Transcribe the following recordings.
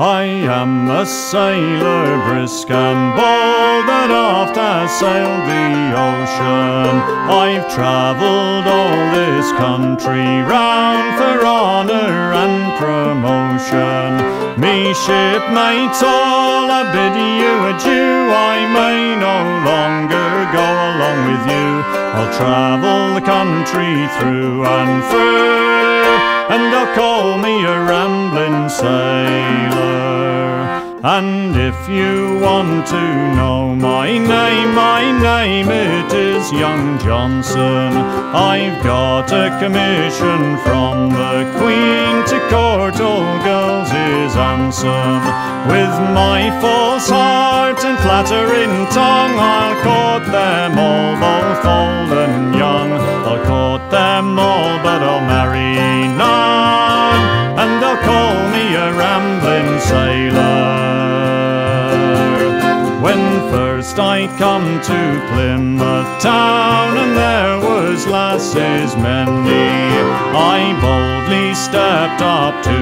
I am a sailor brisk and bold that oft has sailed the ocean. I've travelled all this country round for honour and promotion. Me shipmates all I bid you adieu. I may no longer go along with you. I'll travel the country through and through and they'll And if you want to know my name, my name it is Young Johnson. I've got a commission from the Queen to court all girls is handsome. With my false heart and flattering tongue, I'll court them all, both old and young. I'll court them all, but I'll marry first I come to Plymouth town, and there was lasses many, I boldly stepped up to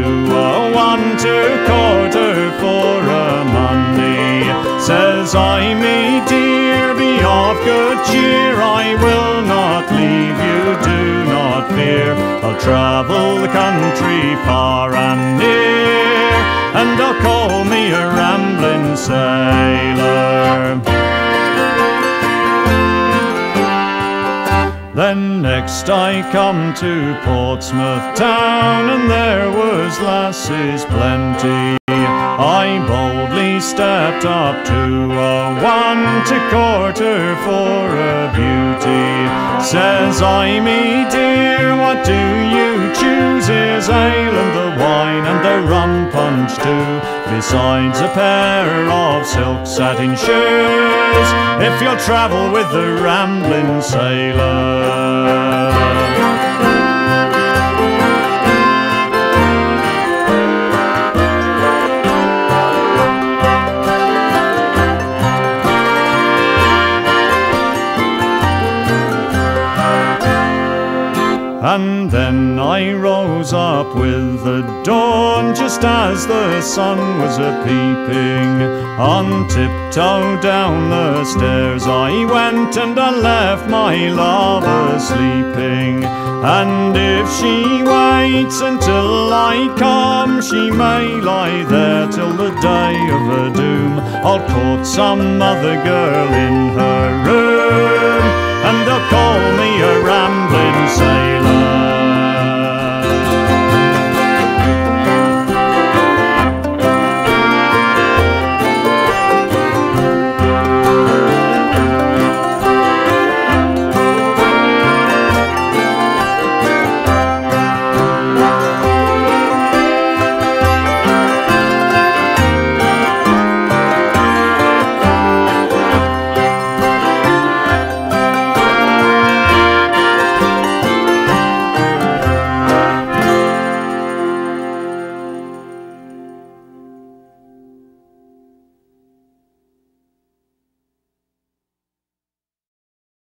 a one to court her for a money. Says I, me dear, be of good cheer, I will not leave you, do not fear. I'll travel the country far and near, and I'll call me a rambling sailor. Then next I come to Portsmouth town, and there was lasses plenty. I boldly stepped up to a one to court her for a beauty. Says I, me dear, what do you choose? Is ale and the wine and the rum punch too, besides a pair of silk satin shoes. If you'll travel with the rambling sailor. And then I rose up with the dawn just as the sun was a peeping. On tiptoe down the stairs I went and I left my lover sleeping. And if she waits until I come, she may lie there till the day of her doom. I'll court some other girl in her room, and they'll call me sailor.